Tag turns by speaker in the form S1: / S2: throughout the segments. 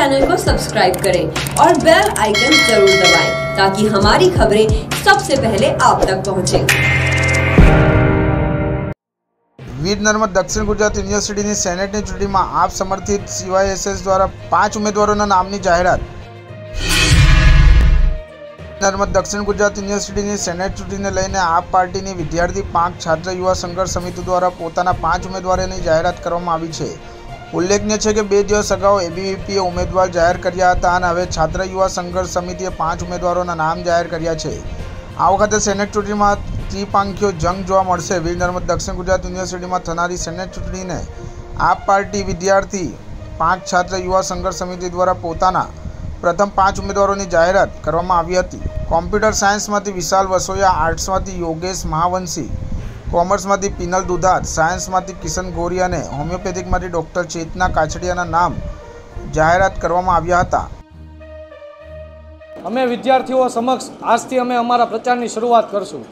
S1: Channel को subscribe करें और बेल आइकन जरूर दबाएं ताकि हमारी खबरें सबसे पहले आप तक पहुंचे।
S2: વીર નર્મદ દક્ષિણ ગુજરાત યુનિવર્સિટીની સેનેટની ચૂંટણીમાં આપ સમર્થિત સીવાયએસએસ દ્વારા પાંચ ઉમેદવારોના નામની જાહેરાત નર્મદ દક્ષિણ ગુજરાત યુનિવર્સિટીની સેનેટ ચૂંટણીને લઈને આપ પાર્ટીની વિદ્યાર્થી પાંખ છાત્ર યુવા સંઘર્ષ સમિતિ દ્વારા પોતાના પાંચ ઉમેદવારોની જાહેરાત કરવામાં આવી છે ઉલ્લેખનીય છે કે બે દિવસ અગાઉ એબીવીપીએ ઉમેદવાર જાહેર કર્યા હતા અને હવે છાત્ર યુવા સંઘર્ષ સમિતિએ પાંચ ઉમેદવારોના નામ જાહેર કર્યા છે. આ વખતે સેનેટ ચૂંટણીમાં ત્રિપાંખીઓ જંગ જોવા મળશે. વીર નર્મદ દક્ષિણ ગુજરાત યુનિવર્સિટીમાં થનારી સેનેટ ચૂંટણીને આપ પાર્ટી વિદ્યાર્થી પાંચ છાત્ર યુવા સંઘર્ષ સમિતિ દ્વારા પોતાના પ્રથમ પાંચ ઉમેદવારોની જાહેરાત કરવામાં આવી હતી. કોમ્પ્યુટર સાયન્સમાંથી વિશાલ વસોયા, આર્ટ્સમાંથી યોગેશ મહાવંશી કોમર્સમાંથી પિનલ દુધાર, સાયન્સમાંથી કિશન ગોરી અને હોમિયોપેથિકમાંથી ડૉક્ટર ચેતના કાછડિયાના નામ જાહેરાત કરવામાં આવ્યા હતા.
S3: અમે વિદ્યાર્થીઓ સમક્ષ આજથી અમે અમારા પ્રચારની શરૂઆત કરશું.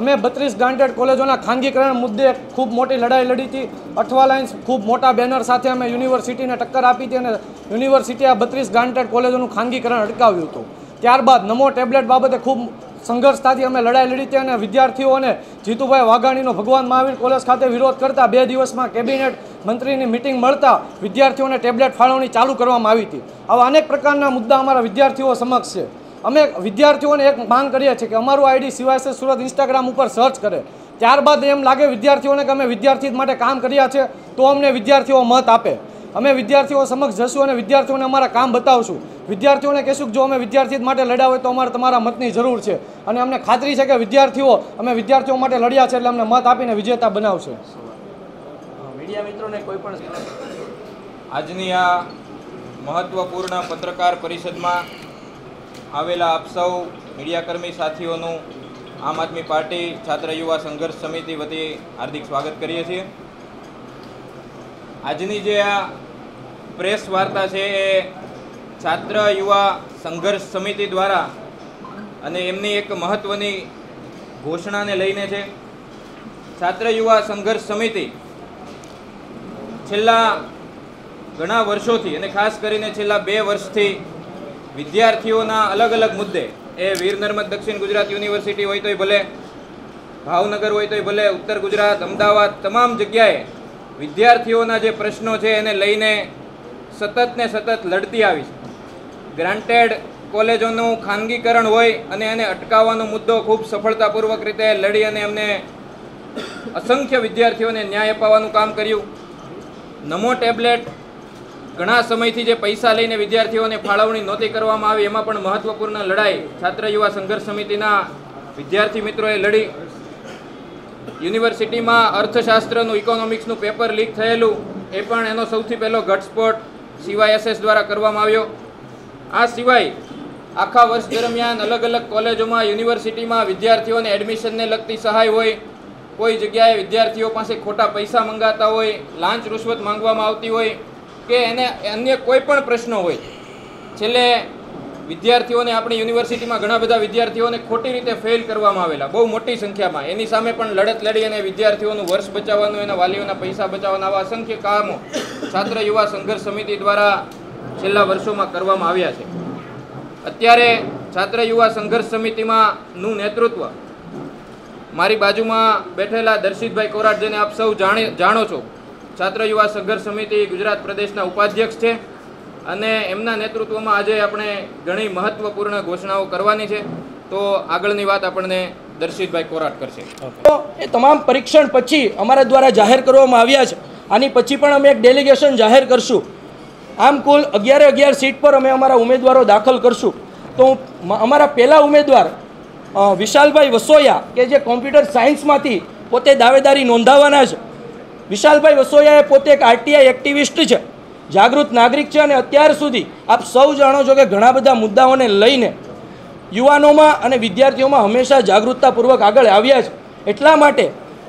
S3: અમે બત્રીસ ગ્રાન્ટેડ કોલેજોના ખાનગીકરણ મુદ્દે ખૂબ મોટી લડાઈ લડી હતી. અઠવા લાઇન્સ ખૂબ મોટા બેનર સાથે અમે યુનિવર્સિટીને ટક્કર આપી હતી અને યુનિવર્સિટીએ આ બત્રીસ ગ્રાન્ટેડ કોલેજોનું ખાનગીકરણ અટકાવ્યું હતું. ત્યારબાદ નમો ટેબ્લેટ બાબતે ખૂબ સંઘર્ષતાથી અમે લડાઈ લડી હતી અને વિદ્યાર્થીઓને જીતુભાઈ વાઘાણીનો ભગવાન મહાવીર કોલેજ ખાતે વિરોધ કરતા બે દિવસમાં કેબિનેટ મંત્રીની મિટિંગ મળતા વિદ્યાર્થીઓને ટેબ્લેટ ફાળવણી ચાલુ કરવામાં આવી હતી. આવા અનેક પ્રકારના મુદ્દા અમારા વિદ્યાર્થીઓ સમક્ષ છે. અમે વિદ્યાર્થીઓને એક માંગ કરીએ છીએ કે અમારું આઈડી સિવાય સુરત ઇન્સ્ટાગ્રામ ઉપર સર્ચ કરે. ત્યારબાદ એમ લાગે વિદ્યાર્થીઓને કે અમે વિદ્યાર્થી માટે કામ કર્યા છે, તો અમને વિદ્યાર્થીઓ મત આપે. અમે વિદ્યાર્થીઓ સમક્ષ જશું અને વિદ્યાર્થીઓને અમારા કામ બતાવશું. વિદ્યાર્થીઓને કહેશું કે જો અમે વિદ્યાર્થી માટે લડ્યા હોય તો અમારે તમારા મતની જરૂર છે. અને અમને ખાતરી છે કે વિદ્યાર્થીઓ, અમે વિદ્યાર્થીઓ માટે લડ્યા છે એટલે અમને મત આપીને વિજેતા બનાવશે.
S4: મીડિયા મિત્રોને કોઈ આજની આ મહત્વપૂર્ણ પત્રકાર પરિષદમાં આવેલા આપ સૌ મીડિયાકર્મી સાથીઓનું આમ આદમી પાર્ટી, છાત્ર યુવા સંઘર્ષ સમિતિ વતી હાર્દિક સ્વાગત કરીએ છીએ. આજની જે આ પ્રેસ વાર્તા છે એ છાત્ર યુવા સંઘર્ષ સમિતિ દ્વારા અને એમની એક મહત્ત્વની ઘોષણાને લઈને છે. છાત્ર યુવા સંઘર્ષ સમિતિ છેલ્લા ઘણા વર્ષોથી અને ખાસ કરીને છેલ્લા બે વર્ષથી વિદ્યાર્થીઓના અલગ અલગ મુદ્દે એ વીર નર્મદ દક્ષિણ ગુજરાત યુનિવર્સિટી હોય તોય ભલે, ભાવનગર હોય તોય ભલે, ઉત્તર ગુજરાત, અમદાવાદ, તમામ જગ્યાએ વિદ્યાર્થીઓના જે પ્રશ્નો છે એને લઈને સતત ને સતત લડતી આવી છે. ગ્રાન્ટેડ કોલેજોનું ખાનગીકરણ હોય અને એને અટકાવવાનો મુદ્દો ખૂબ સફળતાપૂર્વક રીતે લડી અને એમને અસંખ્ય વિદ્યાર્થીઓને ન્યાય અપાવવાનું કામ કર્યું. નમો ટેબ્લેટ ઘણા સમયથી જે પૈસા લઈને વિદ્યાર્થીઓને ફાળવણી નહોતી કરવામાં આવી, એમાં પણ મહત્વપૂર્ણ લડાઈ છાત્ર યુવા સંઘર્ષ સમિતિના વિદ્યાર્થી મિત્રોએ લડી. યુનિવર્સિટીમાં અર્થશાસ્ત્રનું, ઇકોનોમિક્સનું પેપર લીક થયેલું, એ પણ એનો સૌથી પહેલો ઘટસ્ફોટ સીવાયએસએસ દ્વારા કરવામાં આવ્યો. આ સિવાય, આખા વર્ષ દરમિયાન અલગ અલગ કોલેજોમાં, યુનિવર્સિટીમાં વિદ્યાર્થીઓને એડમિશનને લગતી સહાય હોય, કોઈ જગ્યાએ વિદ્યાર્થીઓ પાસે ખોટા પૈસા મંગાતા હોય, લાંચ રૂશ્વત માંગવામાં આવતી હોય કે એને અન્ય કોઈ પણ પ્રશ્નો હોય. છેલ્લે વિદ્યાર્થીઓને આપણી યુનિવર્સિટીમાં ઘણા બધા વિદ્યાર્થીઓને ખોટી રીતે ફેલ કરવામાં આવેલા, બહુ મોટી સંખ્યામાં. એની સામે પણ લડત લડી અને વિદ્યાર્થીઓનું વર્ષ બચાવવાનું, એના વાલીઓના પૈસા બચાવવાના, આવા અસંખ્ય કામો છાત્ર યુવા સંઘર્ષ સમિતિ દ્વારા છેલ્લા વર્ષોમાં કરવામાં આવ્યા છે. અત્યારે છાત્ર યુવા સંઘર્ષ સમિતિમાંનું નેતૃત્વ મારી બાજુમાં બેઠેલા દર્શિતભાઈ કોરાટ જેને આપ સૌ જાણે જાણો છો. છાત્ર યુવા સંઘર્ષ સમિતિ ગુજરાત પ્રદેશના ઉપાધ્યક્ષ છે. અને એમના નેતૃત્વમાં આજે આપણે ઘણી મહત્વપૂર્ણ ઘોષણાઓ કરવાની છે. તો આગળની વાત આપણને દર્શિતભાઈ કોરાટ કરશે.
S5: એ તમામ પરીક્ષણ પછી અમારા દ્વારા જાહેર કરવામાં આવ્યા છે. આની પછી પણ અમે એક ડેલિગેશન જાહેર કરશું. આમ કુલ અગિયારે અગિયાર સીટ પર અમે અમારા ઉમેદવારો દાખલ કરશું. તો અમારા પહેલા ઉમેદવાર વિશાલભાઈ વસોયા, કે જે કોમ્પ્યુટર સાયન્સમાંથી પોતે દાવેદારી નોંધાવવાના છે. વિશાલભાઈ વસોયા એ પોતે એક આરટીઆઈ એક્ટિવિસ્ટ છે. જાગૃત નાગરિક છે અને અત્યાર સુધી આપ સૌ જાણો છો કે ઘણા બધા મુદ્દાઓને લઈને યુવાનોમાં અને વિદ્યાર્થીઓમાં હંમેશા જાગૃતતાપૂર્વક આગળ આવ્યા છે. એટલા માટે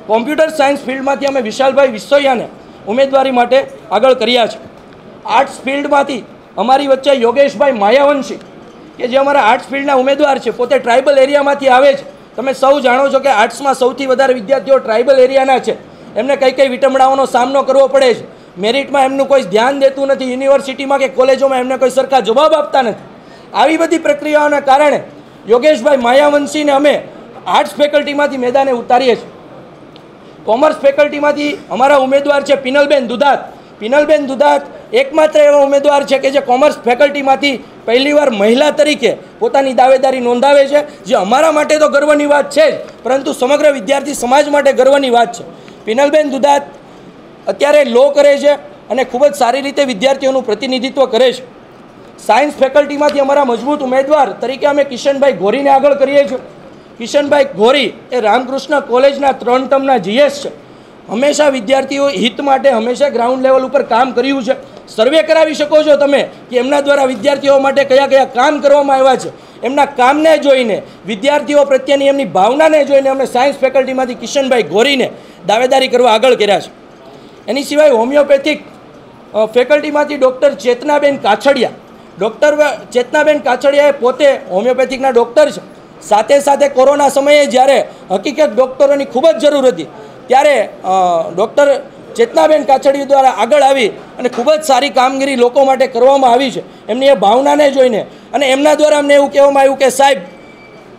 S5: કોમ્પ્યુટર સાયન્સ ફિલ્ડમાંથી અમે વિશાલભાઈ વિસોયાને ઉમેદવારી માટે આગળ કર્યા છે. આર્ટ્સ ફિલ્ડમાંથી અમારી વચ્ચે યોગેશભાઈ માયાવંશી, કે જે અમારા આર્ટ્સ ફિલ્ડના ઉમેદવાર છે, પોતે ટ્રાઇબલ એરિયામાંથી આવે છે. તમે સૌ જાણો છો કે આર્ટ્સમાં સૌથી વધારે વિદ્યાર્થીઓ ટ્રાઇબલ એરિયાના છે. એમને કઈ કઈ વિટંબડાઓનો સામનો કરવો પડે છે. મેરિટમાં એમનું કોઈ ધ્યાન દેતું નથી, યુનિવર્સિટીમાં કે કોલેજોમાં એમને કોઈ સરખા જવાબ આપતા નથી. આવી બધી પ્રક્રિયાઓના કારણે યોગેશભાઈ માયાવંશીને અમે આર્ટ્સ ફેકલ્ટીમાંથી મેદાને ઉતારીએ છીએ. કોમર્સ ફેકલ્ટીમાંથી અમારા ઉમેદવાર છે પિનલબેન દુધાત. પિનલબેન દુધાત એકમાત્ર એવા ઉમેદવાર છે કે જે કોમર્સ ફેકલ્ટીમાંથી પહેલીવાર મહિલા તરીકે પોતાની દાવેદારી નોંધાવે છે, જે અમારા માટે તો ગર્વની વાત છે જ, પરંતુ સમગ્ર વિદ્યાર્થી સમાજ માટે ગર્વની વાત છે. પિનલબેન દુધાત અત્યારે લો કરે છે અને ખૂબ જ સારી રીતે વિદ્યાર્થીઓનું પ્રતિનિધિત્વ કરે છે. સાયન્સ ફેકલ્ટીમાંથી અમારા મજબૂત ઉમેદવાર તરીકે અમે કિશનભાઈ ગોરીને આગળ કરીએ છીએ. કિશનભાઈ ગોરી એ રામકૃષ્ણ કોલેજના ત્રણ ટર્મના જીએસ છે. હંમેશા વિદ્યાર્થીઓ હિત માટે હંમેશા ગ્રાઉન્ડ લેવલ ઉપર કામ કર્યું છે. સર્વે કરાવી શકો છો તમે કે એમના દ્વારા વિદ્યાર્થીઓ માટે કયા કયા કામ કરવામાં આવ્યા છે. એમના કામને જોઈને, વિદ્યાર્થીઓ પ્રત્યેની એમની ભાવનાને જોઈને અમે સાયન્સ ફેકલ્ટીમાંથી કિશનભાઈ ગોરીને દાવેદારી કરવા આગળ કર્યા છે. એની સિવાય હોમિયોપેથિક ફેકલ્ટીમાંથી ડૉક્ટર ચેતનાબેન કાછડિયા. ડૉક્ટર ચેતનાબેન કાછડિયાએ પોતે હોમિયોપેથિકના ડૉક્ટર છે. સાથે સાથે કોરોના સમયે જ્યારે હકીકત ડૉક્ટરોની ખૂબ જ જરૂર હતી, ત્યારે ડૉક્ટર ચેતનાબેન કાછડિયા દ્વારા આગળ આવી અને ખૂબ જ સારી કામગીરી લોકો માટે કરવામાં આવી છે. એમની એ ભાવનાને જોઈને અને એમના દ્વારા અમને એવું કહેવામાં આવ્યું કે સાહેબ,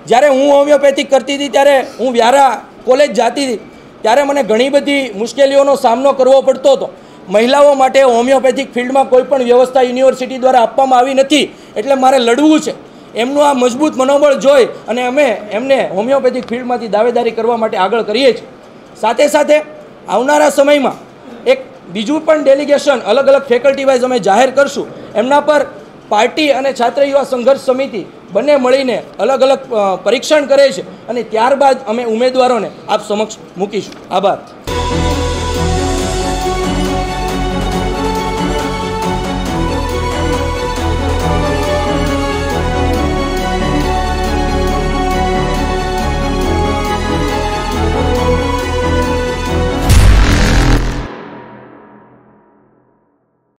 S5: જ્યારે હું હોમિયોપેથિક કરતી હતી ત્યારે હું વ્યારા કોલેજ જાતી હતી. ત્યારે મને ઘણી બધી મુશ્કેલીઓનો સામનો કરવો પડતો હતો. મહિલાઓ માટે હોમિયોપેથિક ફિલ્ડમાં કોઈ પણ વ્યવસ્થા યુનિવર્સિટી દ્વારા આપવામાં આવી નથી, એટલે મારે લડવું છે. એમનું આ મજબૂત મનોબળ જોઈ અને અમે એમને હોમિયોપેથિક ફિલ્ડમાંથી દાવેદારી કરવા માટે આગળ કરીએ છીએ. સાથે સાથે આવનારા સમયમાં એક બીજું પણ ડેલિગેશન અલગ અલગ ફેકલ્ટી વાઇઝ અમે જાહેર કરશું. એમના પર પાર્ટી અને છાત્ર યુવા સંઘર્ષ સમિતિ બંને મળીને અલગ અલગ પરીક્ષણ કરે છે અને ત્યારબાદ અમે ઉમેદવારોને આપ સમક્ષ મૂકીશું. આભાર.